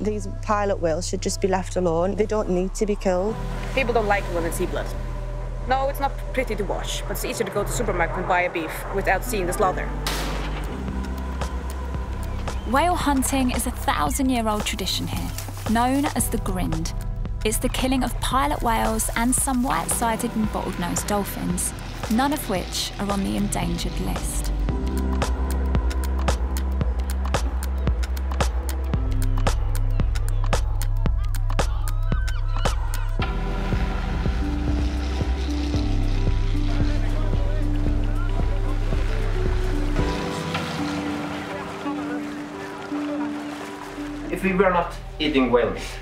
These pilot whales should just be left alone. They don't need to be killed. People don't like it when they see blood. No, it's not pretty to watch, but it's easier to go to the supermarket and buy a beef without seeing the slaughter. Whale hunting is a thousand year old tradition here, known as the grind. It's the killing of pilot whales and some white sided and bottlenose dolphins, none of which are on the endangered list. If we were not eating whale meat,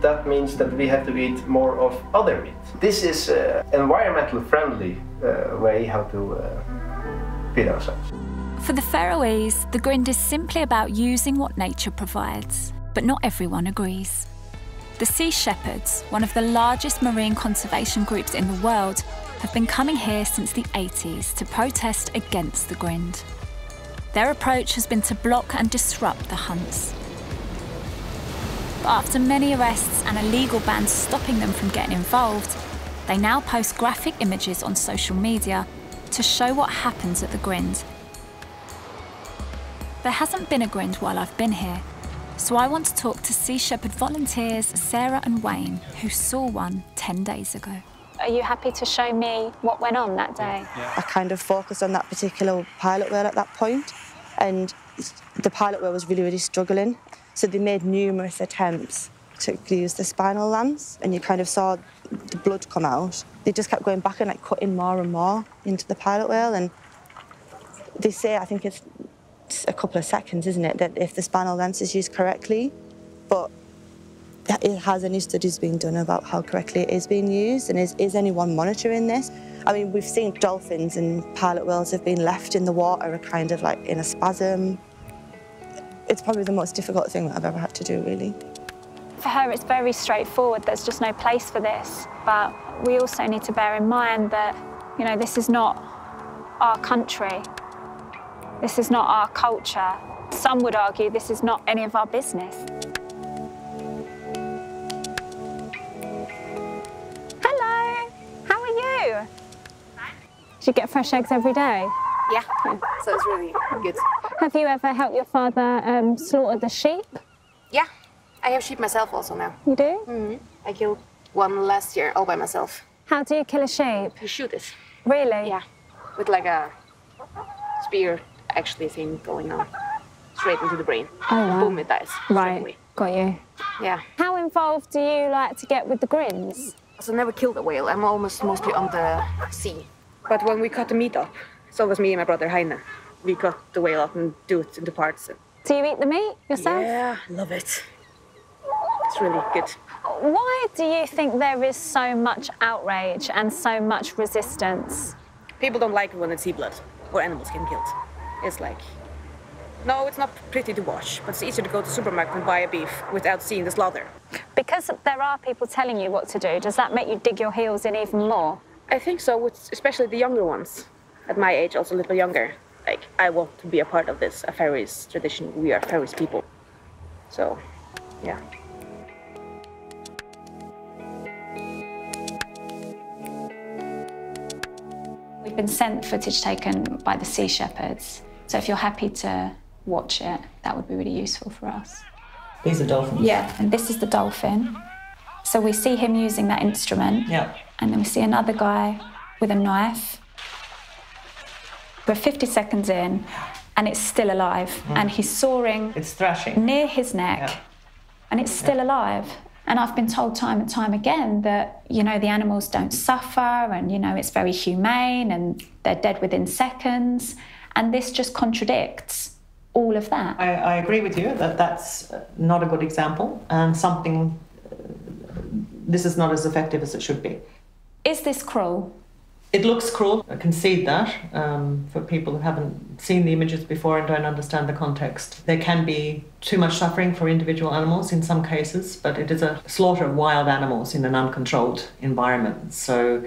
that means that we have to eat more of other meat. This is an environmentally friendly uh, way how to uh, feed ourselves. For the Faroese, the grind is simply about using what nature provides, but not everyone agrees. The Sea Shepherds, one of the largest marine conservation groups in the world, have been coming here since the 80s to protest against the grind. Their approach has been to block and disrupt the hunts. But after many arrests and a legal ban stopping them from getting involved, they now post graphic images on social media to show what happens at the grind. There hasn't been a grind while I've been here, so I want to talk to Sea Shepherd volunteers Sarah and Wayne, who saw one 10 days ago. Are you happy to show me what went on that day? I kind of focused on that particular pilot whale at that point, and the pilot whale was really, really struggling. So they made numerous attempts to use the spinal lance, and you kind of saw the blood come out. They just kept going back and like cutting more and more into the pilot whale, and they say I think it's a couple of seconds, isn't it, that if the spinal lance is used correctly, but it has any studies being done about how correctly it is being used, and is, is anyone monitoring this? I mean, we've seen dolphins and pilot whales have been left in the water, kind of like in a spasm. It's probably the most difficult thing that I've ever had to do, really. For her, it's very straightforward. There's just no place for this. But we also need to bear in mind that, you know, this is not our country. This is not our culture. Some would argue this is not any of our business. Hello, how are you? Do you get fresh eggs every day? Yeah, so it's really good. Have you ever helped your father um, slaughter the sheep? Yeah, I have sheep myself also now. You do? Mm-hmm. I killed one last year all by myself. How do you kill a sheep? You shoot it. Really? Yeah, with like a spear actually thing going on straight into the brain. Oh, wow. Boom, it dies. Right, away. got you. Yeah. How involved do you like to get with the grinds? So I never killed a whale. I'm almost mostly on the sea. But when we cut the meat up, it's always me and my brother Heine. We cut the whale up and do it into parts. Do you eat the meat yourself? Yeah, love it. It's really good. Why do you think there is so much outrage and so much resistance? People don't like it when they see blood or animals getting killed. It's like, no, it's not pretty to watch, but it's easier to go to the supermarket and buy a beef without seeing the slaughter. Because there are people telling you what to do, does that make you dig your heels in even more? I think so, especially the younger ones, at my age, also a little younger. Like, I want to be a part of this, a Faroese tradition. We are Faroese people. So, yeah. We've been sent footage taken by the Sea Shepherds, so if you're happy to watch it, that would be really useful for us. These are dolphins. Yeah, and this is the dolphin. So we see him using that instrument. Yeah. And then we see another guy with a knife. We're 50 seconds in, and it's still alive. And he's sawing It's thrashing. near his neck, Yeah. and it's still alive. And I've been told time and time again that, you know, the animals don't suffer and, you know, it's very humane and they're dead within seconds. And this just contradicts all of that. I, I agree with you that that's not a good example and something. Uh, this is not as effective as it should be. Is this cruel? It looks cruel. I concede that um, for people who haven't seen the images before and don't understand the context. There can be too much suffering for individual animals in some cases, but it is a slaughter of wild animals in an uncontrolled environment. So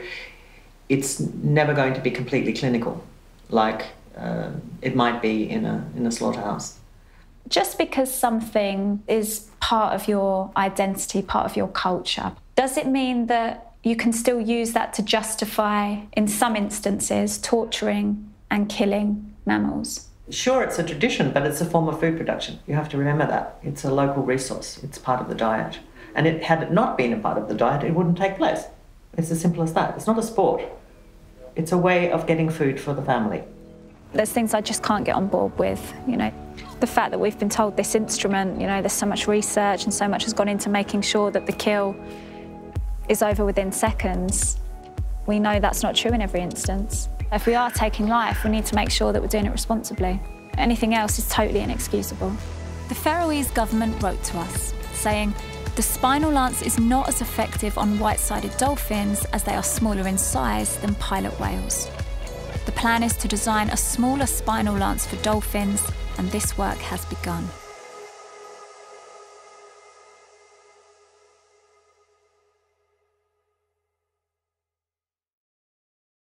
it's never going to be completely clinical, like uh, it might be in a in a slaughterhouse. Just because something is part of your identity, part of your culture, does it mean that you can still use that to justify, in some instances, torturing and killing mammals? Sure, it's a tradition, but it's a form of food production. You have to remember that. It's a local resource, it's part of the diet. And it, had it not been a part of the diet, it wouldn't take place. It's as simple as that. It's not a sport, it's a way of getting food for the family. There's things I just can't get on board with, you know. The fact that we've been told this instrument, you know, there's so much research and so much has gone into making sure that the kill is over within seconds. We know that's not true in every instance. If we are taking life, we need to make sure that we're doing it responsibly. Anything else is totally inexcusable. The Faroese government wrote to us saying the spinal lance is not as effective on white-sided dolphins as they are smaller in size than pilot whales. The plan is to design a smaller spinal lance for dolphins and this work has begun.